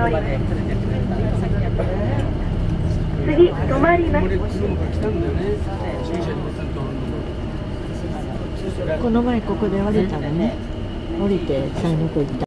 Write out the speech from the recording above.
ております次止まります。この前ここで降りたのね降りて西の行った。